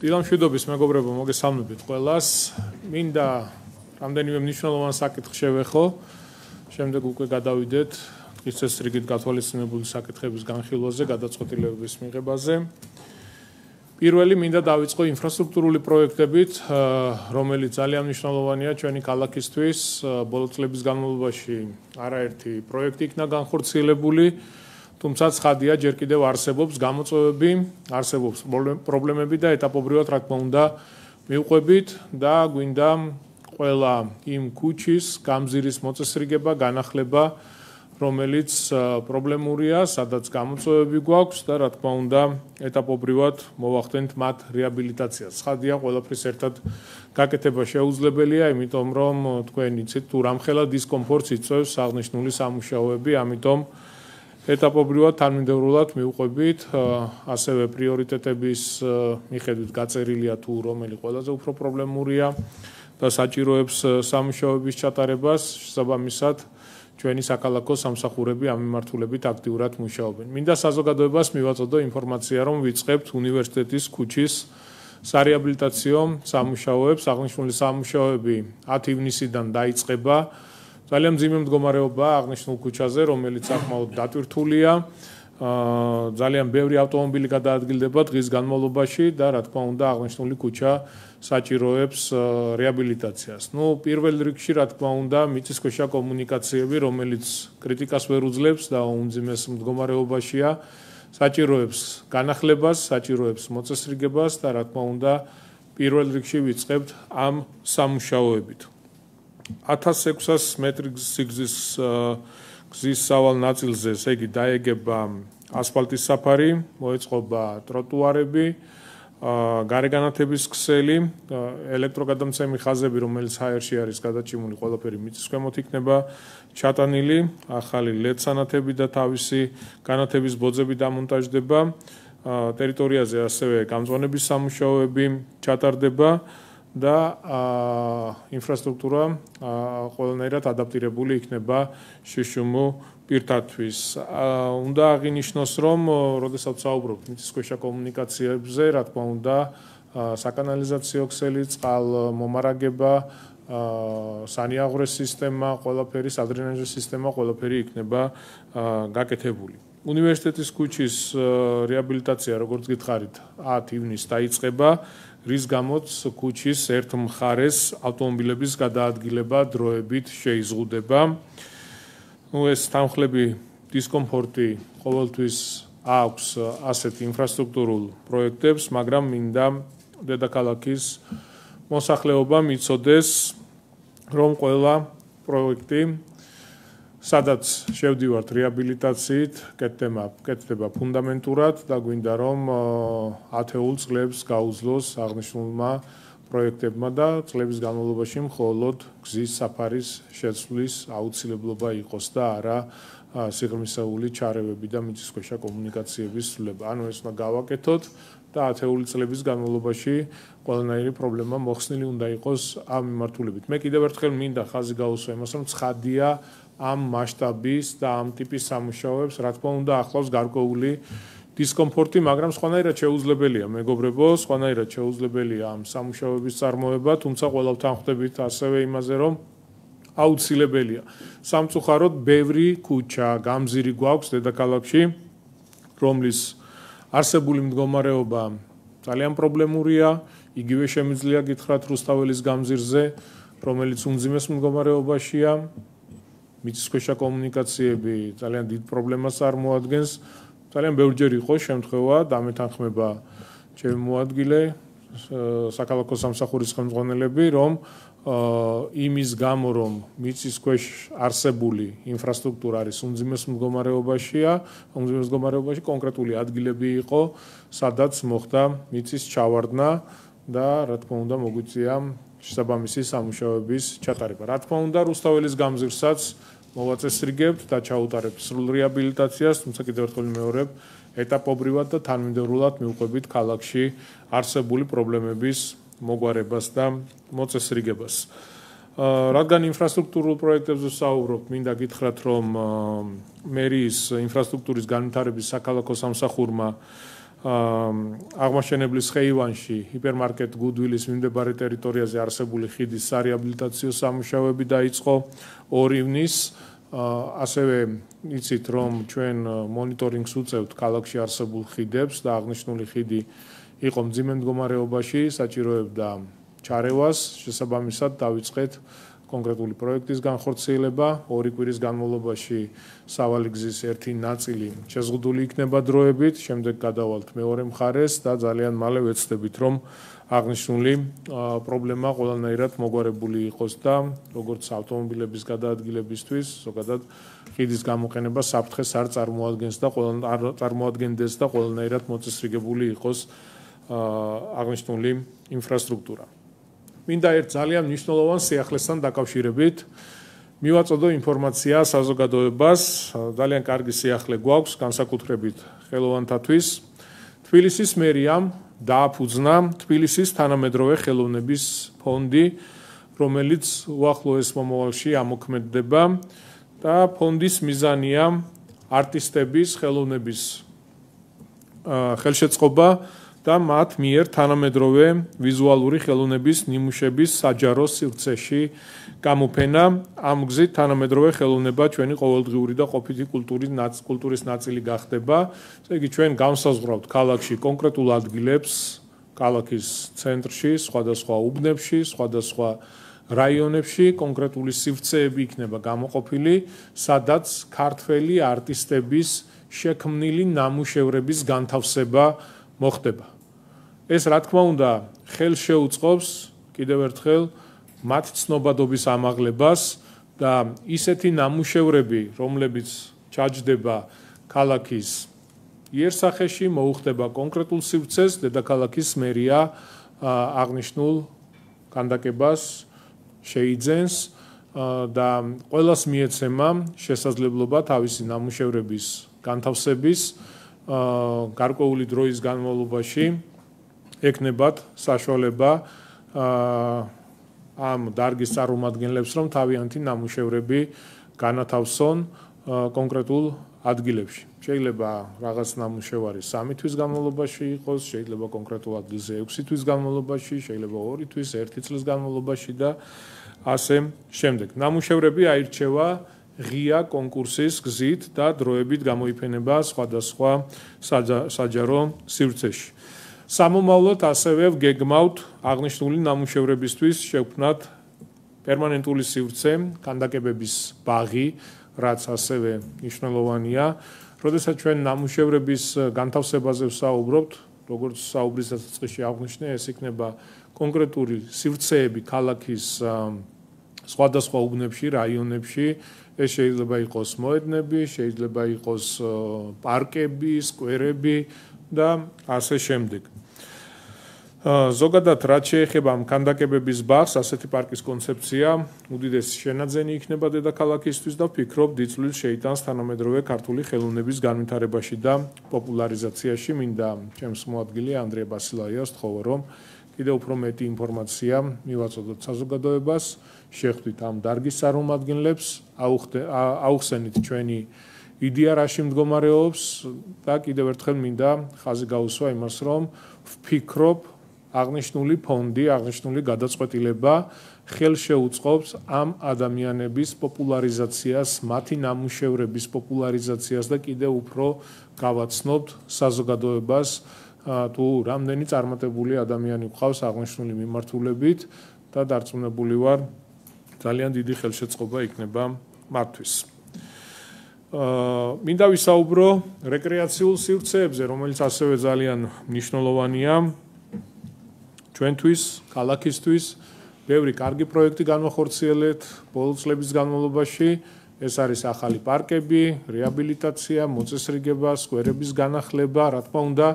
დილამშვიდობის მეგობრებო, მოგესალმებით ყველას. მინდა რამდენიმე მნიშვნელოვან საკითხს შევეხო. შემდეგ უკვე გადავიდეთ ის წესრიგით გათვალისწინებული საკითხების განხილვაზე, გადაწყვეტილებების მიღებაზე. პირველი მინდა დავიწყო ინფრასტრუქტურული პროექტებით, რომელიც ძალიან მნიშვნელოვანია ჩვენი ქალაქისთვის. ბოლო წლების განმავლობაში არაერთი პროექტი იქნა განხორციელებული. თუმცა ცხადია ჯერ კიდევ არსებობს გამოწვევები, არსებობს პრობლემები და ეტაპობრივად რა თქმა უნდა მიუყვებით და გვინდა ყველა იმ ქუჩის გამზირის მოწესრიგება, განახლება, რომელიც პრობლემურია, სადაც გამოწვევები გვაქვს და რა თქმა უნდა ეტაპობრივად მოვახდენთ მათ რეაბილიტაციას. ცხადია, ყველაფრის ერთად გაკეთება შეუძლებელია, იმიტომ რომ თქვენ იცით თუ რამხელა დისკომფორტს იწვევს აღნიშნული სამუშაოები, ამიტომ ეტაპობრივად თანმიმდევრულად მიუყვებით ასევე პრიორიტეტების მიხედვით გაწერილია თუ რომელი ყველაზე უფრო პრობლემურია და საჭიროებს სამუშაოების ჩატარებას შესაბამისად ჩვენი საქალაქო სამსახურები ამ მიმართულებით აქტიურად მუშაობენ. მინდა საზოგადოებას მივაწოდო ინფორმაცია, რომ ვიწყებთ უნივერსიტეტის ქუჩის სარეაბილიტაციო სამუშაოებს. აღნიშნული სამუშაოები 10 ივნისიდან დაიწყება. ძალიან მძიმე მდგომარეობაა აღნიშნულ ქუჩაზე, რომელიც საკმაოდ დატვირთულია. აა ძალიან ბევრი ავტომობილი გადაადგილდება დღის განმავლობაში და რა თქმა უნდა აღნიშნული ქუჩა საჭიროებს რეაბილიტაციას. ნუ პირველ რიგში რა თქმა უნდა მიწისქვეშა კომუნიკაციები, რომელიც კრიტიკას ვერ უძლებს და უმძიმეს მდგომარეობაშია, საჭიროებს განახლებას, საჭიროებს მოწესრიგებას და რა თქმა უნდა პირველ რიგში ვიწყებთ ამ სამუშაოებით. 1600 მეტრი სიგზის გზის სავალ ნაწილზე, ესე იგი დაეგება ასფალტის საფარი, მოეწყობა ტროტუარები, გარეგანათების ქსელი, ელექტროგადამცემი ხაზები, რომელიც ჰაერში არის გადაჭიმული, ყველაფერი მიწის ქვემოთ იქნება ჩატანილი, ახალი LED სანათები და თავისი განათების ბოძები დამონტაჟდება. ტერიტორიაზე ასევე გამწვანების სამუშაოები ჩატარდება. და ინფრასტრუქტურა ყველანაირად ადაპტირებული იქნება შშმ პირთათვის. უნდა აღინიშნოს, რომ როდესაც საუბრობთ მიწისქვეშა კომუნიკაციებზე, რა თქმა უნდა, საკანალიზაციო ქსელი, წყალმომარაგება, სანიაღვრეს სისტემა, ყველაფერი, სადრენაჟის სისტემა, ყველაფერი იქნება გაკეთებული. უნივერსიტეტის ქუჩის რეაბილიტაცია, როგორც გითხარით, 10 ივნისს დაიწყება. რის გამოც ქუჩის ერთ მხარეს ავტომობილების გადაადგილება დროებით შეიზღუდება. ნუ ეს თანხლები დისკომფორტი ყოველთვის აქვს ასეთ ინფრასტრუქტურულ პროექტებს, მაგრამ მინდა დედაქალაქის მოსახლეობა მიცოდეს, რომ ყველა პროექტი სადაც შევდივართ რეაბილიტაციით, კეთდება, კეთდება ფუნდამენტურად და გვინდა რომ ათეულ წლებს გაუძლოს აღნიშნულმა პროექტებმა და წლების განმავლობაში მხოლოდ გზის საფარის შეცვლის აუცილებლობა იყოს და არა სიღრმისეული ჩარევები და მიწისქვეშა კომუნიკაციების სრულება. ანუ ეს უნდა გავაკეთოთ და ათეული წლების განმავლობაში ყველანაირი პრობლემა მოხსნილი უნდა იყოს ამ მიმართულებით. მე კიდევ ერთხელ მინდა ხაზი გაუსვა იმას, რომ ცხადია ამ მასშტაბის და ამ ტიპის სამუშაოებს, რა თქმა უნდა, ახლავს გარკვეული დისკომფორტი, მაგრამ სხვანაირად შეუძლებელია, მეგობრებო, სხვანაირად შეუძლებელია ამ სამუშაოების წარმოება, თუმცა ყოველთვის ხვდებით ასევე იმაზე, რომ აუცილებელია. სამწუხაროდ, ბევრი ქუჩა, გამზირი გვაქვს დედაქალაქში, რომლის არსებული მდგომარეობა ძალიან პრობლემურია, იგივე შემიძლია გითხრათ რუსთაველის გამზირზე, რომელიც უმძიმეს მდგომარეობაშია, მიწისქვეშა კომუნიკაციები ძალიან დიდ პრობლემას წარმოადგენს. ძალიან ბევრჯერ იყო შემთხვევა დამეთანხმება ჩემი მოადგილე საქალაქო სამსახურის ხელმძღვანელები, რომ იმის გამო რომ მიწისქვეშ არსებული ინფრასტრუქტურა არის უმძიმეს მდგომარეობაშია, უმძიმეს მდგომარეობაში კონკრეტული ადგილები იყო, სადაც მოხდა მიწის ჩავარდნა და რა თქმა უნდა მოგვიწია შესაბამისი სამუშაოების ჩატარება. რა თქმა უნდა, რუსთაველის გამზირსაც მოვაწესრიგებთ და ჩაუტარებთ სრულ რეაბილიტაციას, თუმცა კიდევ ერთხელ მეორებ ეტაპობრივად და თანმიმდევრულად მიუყვებით ქალაქში არსებული პრობლემების მოგვარებას და მოწესრიგებას. რადგან ინფრასტრუქტურულ პროექტებზე საუბრობ, მინდა გითხრათ, რომ მერიის ინფრასტრუქტურის განვითარების საქალაქო სამსახურმა აღმაშენებლის ხეივანში ჰიპერმარკეტ გუდვილის მიმდებარე ტერიტორიაზე არსებული ხიდის სარეაბილიტაციო სამუშაოები დაიწყო. 2 ივნის ასევე იცით რომ ჩვენ მონიტორინგს უწევთ ქალაქში არსებულ ხიდებს და აღნიშნული ხიდი იყო მძიმე მდგომარეობაში საჭიროებდა ჩარევას შესაბამისად დაიწყეთ კონკრეტული პროექტის განხორციელება ორი კვირის განმავლობაში სავალი გზის ერთი ნაწილი შეზღუდული იქნება დროებით, შემდეგ გადავალთ მეორე მხარეს და ძალიან მალე ვეცდებით, რომ აღნიშნული პრობლემა ყველანაირად მოგვარებული იყოს და როგორც ავტომობილების გადაადგილებისთვის, ზოგადად ხიდის გამოყენება საფრთხეს არ წარმოადგენს და ყველა არ წარმოადგენდეს და ყველანაირად მოწესრიგებული იყოს აღნიშნული ინფრასტრუქტურა. მინდა ერთ ძალიან მნიშვნელოვან სიახლესთან დაკავშირებით მივაწოდო ინფორმაცია საზოგადოებას. ძალიან კარგი სიახლე გვაქვს განსაკუთრებით ხელოვანთათვის. თბილისის მერიამ დააფუძნა. თბილისის თანამედროვე ხელოვნების ფონდი რომელიც უახლოეს მომავალში ამოქმედდება. და ფონდის მიზანია არტისტების ხელოვნების ხელშეწყობა და მათ მიერ თანამედროვე ვიზუალური ხელოვნების ნიმუშების საჯარო სივრცეში გამოფენა ამ გზით თანამედროვე ხელოვნება ჩვენი ყოველდღიური და ყოფითი კულტურის კულტურის ნაწილი გახდება. ესე იგი ჩვენ განსაზღვრავთ ქალაქში კონკრეტულ ადგილებს, ქალაქის ცენტრში, სხვადასხვა უბნებში, სხვადასხვა რაიონებში კონკრეტული სივრცეები იქნება გამოყოფილი, სადაც ქართველი არტისტების შექმნილი ნამუშევრების განთავსება მოხდება. ეს რა თქმა უნდა ხელ შეუწყობს კიდევ ერთხელ მათ ცნობადობის ამაღლებას და ისეთი ნამუშევრები, რომლებიც ჩაჯდება ქალაქის იერსახეში, მოუხდება კონკრეტულ სივრცეს, დედაქალაქის მერია აღნიშნულ კანდაკებას შეიძენს და ყოველას მიეცემა შესაძლებლობა თავისი ნამუშევრების განთავსების გარკვეული დროის განმავლობაში ეკნებათ საშუალება ამ დარგის წარმომადგენლებს რომ თავიანთი ნამუშევრები განათავსონ კონკრეტულ ადგილებში. შეიძლება რაღაც ნამუშევარი 3 თვის განმავლობაში იყოს, შეიძლება კონკრეტულ ადგილზე 6 თვის განმავლობაში, შეიძლება 2 თვის, 1 წლის განმავლობაში და ასე შემდეგ. ნამუშევრები აირჩევა ღია კონკურსის გზით და დროებით გამოიფენება სხვადასხვა საჯარო სივრცეში. სამომავლოდ ასევე გეგმავთ აღნიშნული ნამუშევრებისთვის შექმნათ პერმანენტული სივრცე, კანდაკებების ბაღი, რაც ასევე მნიშვნელოვანია. როდესაც ჩვენ ნამუშევრების განთავსებაზე ვსაუბრობთ, როგორც საუბრის დასაწყისში აღნიშნე, ეს იქნება კონკრეტული სივრცეები ქალაქის სხვადასხვა უბნებში, რაიონებში, ეს შეიძლება იყოს მოედნები, შეიძლება იყოს პარკები, სკვერები და ასე შემდეგ. ზოგადად რაც შეეხება ამ კანდაკებების ბაღს, ასეთი პარკის კონცეფცია უდიდესი შენაძენი იქნება დედაქალაქისთვის და ვფიქრობ, დიწვლის შეიტანს თანამედროვე ქართული ხელოვნების განვითარებაში და პოპულარიზაციაში. მინდა ჩემს მოადგილე ანდრია ბასილაიას თხოვო, რომ კიდევ უფრო მეტი ინფორმაცია მივაწოდოთ საზოგადოებას, შეხვდით ამ დარგის წარმომადგენლებს, აუხსენით ჩვენი იდეა რაში მდგომარეობს და კიდევ ერთხელ მინდა ხაზი გაუსვა იმას, რომ ვფიქრობ აღნიშნული ფონდი, აღნიშნული გადაწყვეტილება ხელშეუწყობს ამ ადამიანების პოპულარიზაციას, მათი ნამუშევრების პოპულარიზაციას და კიდევ უფრო გავაცნობთ საზოგადოებას თუ რამდენი წარმატებული ადამიანი გვყავს აღნიშნული მიმართულებით და დარწმუნებული ვარ ძალიან დიდი ხელშეწყობა იქნება მათთვის. აა მინდა ვისაუბრო რეკრეაციულ სივრცეებზე, რომელიც ასევე ძალიან მნიშვნელოვანია ჩვენთვის, ქალაქისთვის ბევრი კარგი პროექტი განვახორციელეთ ბოლო წლების განმავლობაში. ეს არის ახალი პარკები, რეაბილიტაცია, მოწესრიგება, სკვერების განახლება, რა თქმა უნდა,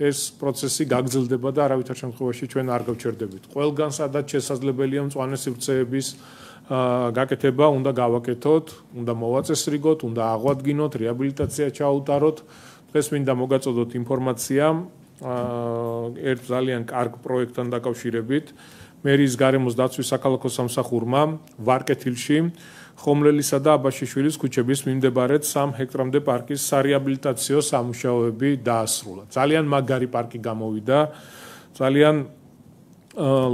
ეს პროცესი გაგრძელდება და არავითარ შემთხვევაში ჩვენ არ გავჩერდებით. ყველგან სადაც შესაძლებელია მწვანე სივრცეების გაკეთება, უნდა გავაკეთოთ, უნდა მოვაწესრიგოთ, უნდა აღვადგინოთ, რეაბილიტაცია ჩაუტაროთ. დღეს მინდა მოგაწოდოთ ინფორმაცია ერთ ძალიან კარგ პროექტთან დაკავშირებით. მერის გარემოს დაცვის საქალაქო სამსახურმა ვარკეთილში ხომლელისა და აბაშიშვილის ქუჩების მიმდებარედ 3 ჰექტრამდე პარკის სარეაბილიტაციო სამუშაოები დაასრულა. ძალიან მაგარი პარკი გამოვიდა. ძალიან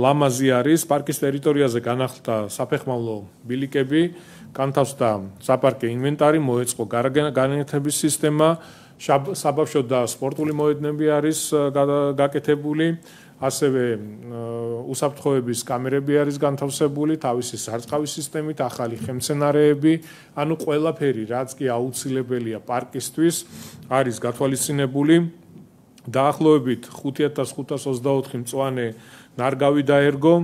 ლამაზი არის პარკის ტერიტორიაზე განახლდა საფეხმავლო ბილიკები, განთავსდა საპარკე ინვენტარი, მოეწყო განათების სისტემა, საბავშვო და სპორტული მოედნები არის გაკეთებული. ასევე უსაფრთხოების კამერები არის განთავსებული, თავისი სარწყავის სისტემით, ახალი ხელმცენარეები, ანუ ყველაფერი, რაც კი აუცილებელია პარკისთვის, არის გათვალისწინებული. დაახლოებით 5524 მწვანე ნარგავი დაერგო.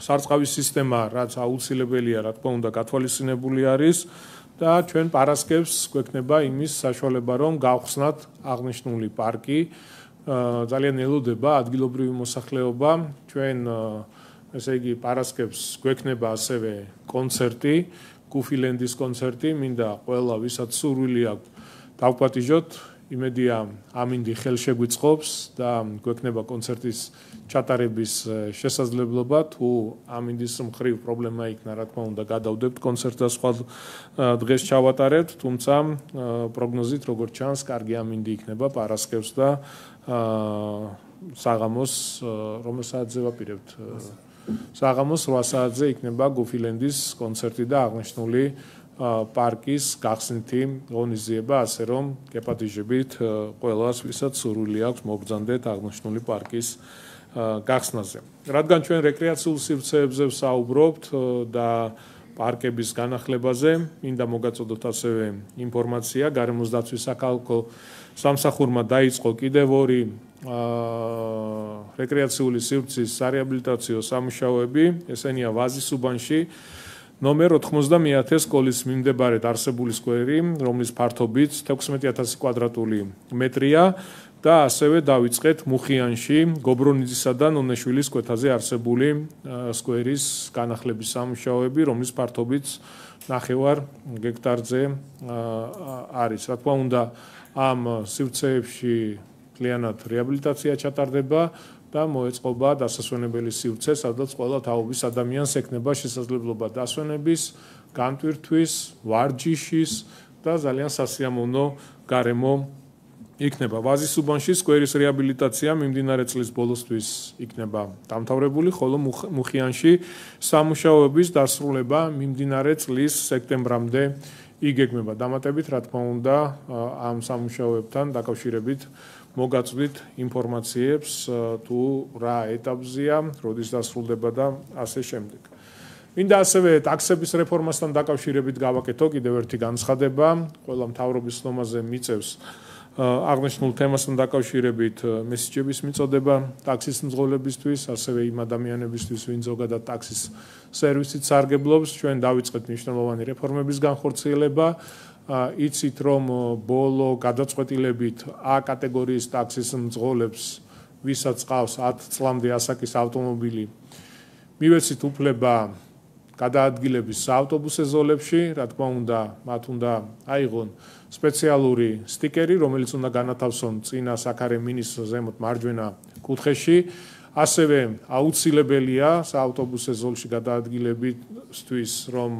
სარწყავის სისტემა, რაც აუცილებელია, რა თქმა უნდა, გათვალისწინებული არის და ჩვენ პარასკევს გვექნება იმის საშუალება, რომ გავხსნათ აღნიშნული პარკი. ძალიან ელოდება ადგილობრივი მოსახლეობა. ჩვენ ესე იგი პარასკევს გვექნება ასევე კონცერტი კუფილენდის კონცერტი. მინდა ყველა ვისაც სურვილი აქვს დავპატიჟოთ იმედია ამინდი ხელშეგვიწყობს და გვექნება კონცერტის ჩატარების შესაძლებლობა თუ ამინდის მხრივ პრობლემა იქნა რა თქმა უნდა გადავდებთ კონცერტს და სხვა დღეს ჩავატარებთ თუმცა პროგნოზით როგორც ჩანს კარგი ამინდი იქნება პარასკევს და საღამოს რომელ საათზე ვაპირებთ? საღამოს 8 საათზე იქნება გუფილენდის კონცერტი და აღნიშნული პარკის გახსნითი ღონისძიება ასე რომ კეპატიჟებით ყველას ვისაც სურვილი აქვს მოგზანდეთ აღნიშნული პარკის გახსნაზე. რადგან ჩვენ რეკრეაციულ სივრცეებზე ვსაუბრობთ და პარკების განახლებაზე მინდა მოგაწოდოთ ასევე ინფორმაცია. გარემოს დაცვის საქალაქო სამსახურმა დაიწყო კიდევ ორი აა რეკრეაციული სივრცის სარეაბილიტაციო სამუშაოები, ესენია ვაზის უბანში ნომერ 90000 სკოლის მიმდებარედ არსებული სკვერი, რომლის ფართობიც 16000 კვადრატული მეტრია და ასევე დაიწყეთ მუხიანში გობრონიძისა და ნონეშვილის კვეთაზე არსებული სკვერის განახლების სამუშაოები, რომლის ფართობიც 9 გექტარზე არის. რა თქმა უნდა, ამ სივრცეებში კლიანად რეაბილიტაცია ჩატარდება და მოეწყობა დასასვენებელი სივრცე, სადაც ყველა თაობის ადამიანს ექნება შესაძლებლობა დასვენების, განტვირთვის, ვარჯიშის და ძალიან სასიამოვნო გარემო იქნება. ვაზის უბანში სკვერის რეაბილიტაცია მიმდინარე წლის ბოლოსთვის იქნება დამთავრებული, ხოლო მუხიანში სამუშაოების დასრულება მიმდინარე წლის სექტემბრამდე იგეგმება დამატებით რა თქმა უნდა ამ სამუშაოებთან დაკავშირებით მოგაწვით ინფორმაციებს თუ რა ეტაპზეა, როდის დასრულდება და ასე შემდეგ. მინდა ასევე ტაქსების რეფორმასთან დაკავშირებით გავაკეთო კიდევ ერთი განცხადება, ყველა მთავრობის ნომაზე მიწევს აღნიშნულ თემასთან დაკავშირებით მესიჯების მიწოდება ტაქსის მძღოლებისთვის, ასევე იმ ადამიანებისთვის, ვინც ზოგადად ტაქსის სერვისით სარგებლობს, ჩვენ დავიწყეთ მნიშვნელოვანი რეფორმების განხორციელება. იცით რომ ბოლო გადაწყვეტილებით A კატეგორიის ტაქსის მძღოლებს, ვისაც ყავს 10 წლამდე ასაკის ავტომობილი, მივეცით უფლება გადაადგილების საავტობუსე ზოლებში, რა თქმა უნდა, მათ უნდა აიღონ სპეციალური სტიკერი, რომელიც უნდა განათავსონ წინა საქარე მინისტრ ზემოთ მარჯვენა კუთხეში. ასევე აუცილებელია საავტობუსე ზოლში გადაადგილებისთვის, რომ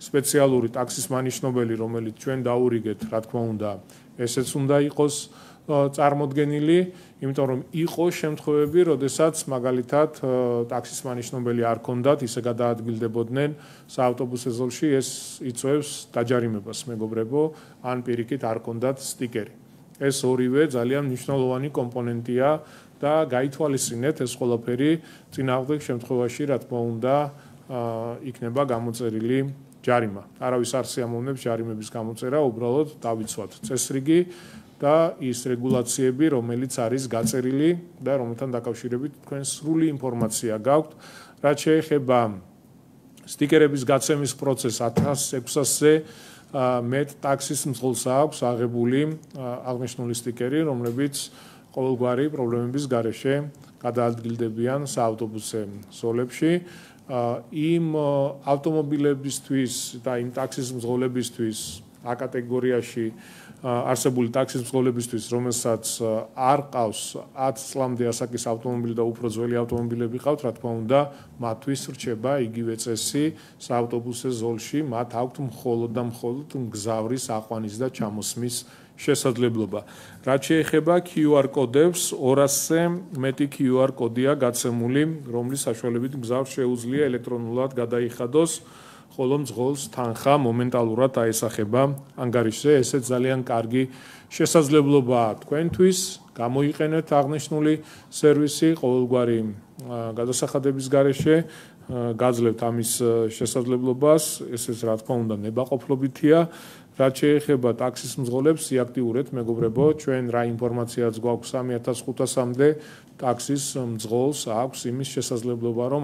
სპეციალური ტაქსის მანიშნობელი, რომელიც ჩვენ დაურიგეთ, რა თქმა უნდა, ესეც უნდა იყოს წარმოქმნილი, იმიტომ რომ იყო შემთხვევები, როდესაც მაგალითად ტაქსის მანიშნებელი არ ქონდათ, ისე გადაადგილდებოდნენ საავტობუსე ზოლში, ეს იწევს დაჯარიმებას, მეგობრებო, ან პირიქით არ ქონდათ სტიკერი. ეს ორივე ძალიან მნიშვნელოვანი კომპონენტია და გაითვალისწინეთ ეს ყველაფერი წინააღმდეგ შემთხვევაში, რა თქმა უნდა, იქნება გამოწერილი ჯარიმა. არავის არ სიამოვნებს ჯარიმების გამოწერა, უბრალოდ დავიცვათ წესრიგი და ის რეგულაციები, რომელიც არის გაწერილი და რომელთან დაკავშირებით თქვენ სრული ინფორმაცია გაქვთ, რაც შეეხება სტიკერების გაცემის პროცესს 1600-ზე მეტ ტაქსის მძღოლს აქვს აღებული აღნიშნული სტიკერი, რომლებიც ყოველგვარი პრობლემების გარეშე გადაადგილდებიან საავტობუსე ზოლებში. იმ ავტომობილებისთვის და იმ ტაქსის მძღოლებისთვის ა კატეგორიაში არსებული ტაქსის მძღოლებისთვის, რომელსაც არ ყავს 10 წლამდე ასაკის ავტომობილი და უფრო ძველი ავტომობილები ყავთ, რა თქმა უნდა, მათთვის რჩება იგივე წესი საავტობუსე ზოლში, მათ აქვთ მხოლოდ და მხოლოდ მგზავრის აყვანის და ჩამოსმის შესაძლებლობა. რაც შეეხება QR კოდებს, 200-ზე მეტი QR კოდია გაცემული, რომლის საშუალებით მგზავრს შეუძლია ელექტრონულად გადაიხადოს ხოლო მძღოლს თანხა მომენტალურად აესახება ანგარიშზე. ესე ძალიან კარგი შესაძლებლობაა თქვენთვის. გამოიყენეთ აღნიშნული სერვისი ყოველგვარი გადასახადების გარეშე. გაძლევთ ამის შესაძლებლობას, ესეც რა თქმა უნდა ნებაყოფლობითია. რაც შეეხება ტაქსის მძღოლებს, იაქტიურეთ მეგობრებო, ჩვენ რა ინფორმაციაც გვაქვს 3500-მდე ტაქსის მძღოლს აქვს იმის შესაძლებლობა, რომ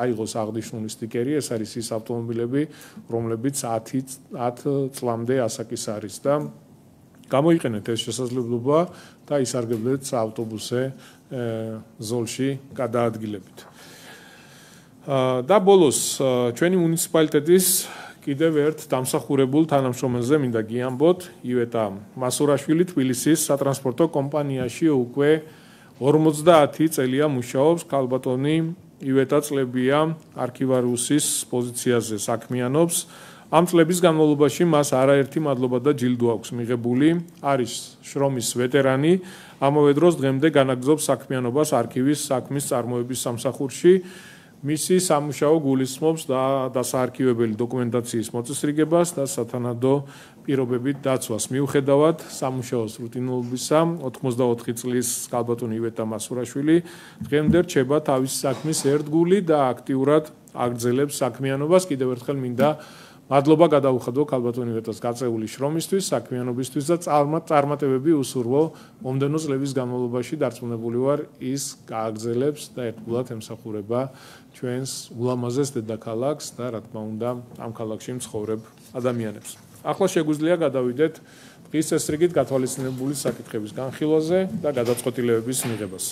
აიღოს აღნიშნული სტიკერი, ეს არის ის ავტომობილები, რომლებიც 10 10 წლამდე ასაკის არის და გამოიყენეთ ეს შესაძლებლობა და ისარგებლეთ ავტობუსზე ზოლში გადაადგილებით. და ბოლოს ჩვენი მუნიციპალიტეტის კიდევ ერთ დამსახურებულ თანამშრომელზე მინდა გიამბოთ, ივეტა მასურაშვილი თბილისის სატრანსპორტო კომპანიაში უკვე 50 წელია მუშაობს ქალბატონი ივეტა წლებია არქივარიუსის პოზიციაზე საქმიანობს. ამ წლების განმავლობაში მას არაერთი მადლობა და ჯილდო აქვს მიღებული. არის შრომის ვეტერანი. ამავე დროს დღემდე განაგზობს საქმიანობას არქივის საქმის წარმოების სამსახურში. მისი სამუშაო გულისხმობს და დასაარქივებელი დოკუმენტაციის მოწესრიგებას და სათანადო პირობებით დაცვას. მიუხედავად სამუშაოს რუტინულობისა, 84 წლის კალბატონი ივეტა მასურაშვილი დღემდე რჩება თავის საქმის ერთგული და აქტიურად აგრძელებს საქმიანობას. კიდევ ერთხელ მინდა მადლობა გადაუხადო ქალბატონი ვეტას გაწეული შრომისთვის, საქმიანობისთვის და წარმატებები უსურვო მომდენო წლების განმავლობაში დარწმუნებული ვარ ის გააგრძელებს და ერთგულად ემსახურება ჩვენს ულამაზეს დედაქალაქს და რა თქმა უნდა ამ ქალაქში მცხოვრებ ადამიანებს. ახლა შეგვიძლია გადავიდეთ დღის ეს რიგით გათვალისწინებული საკითხების განხილვაზე და გადაწყვეტილებების მიღებას.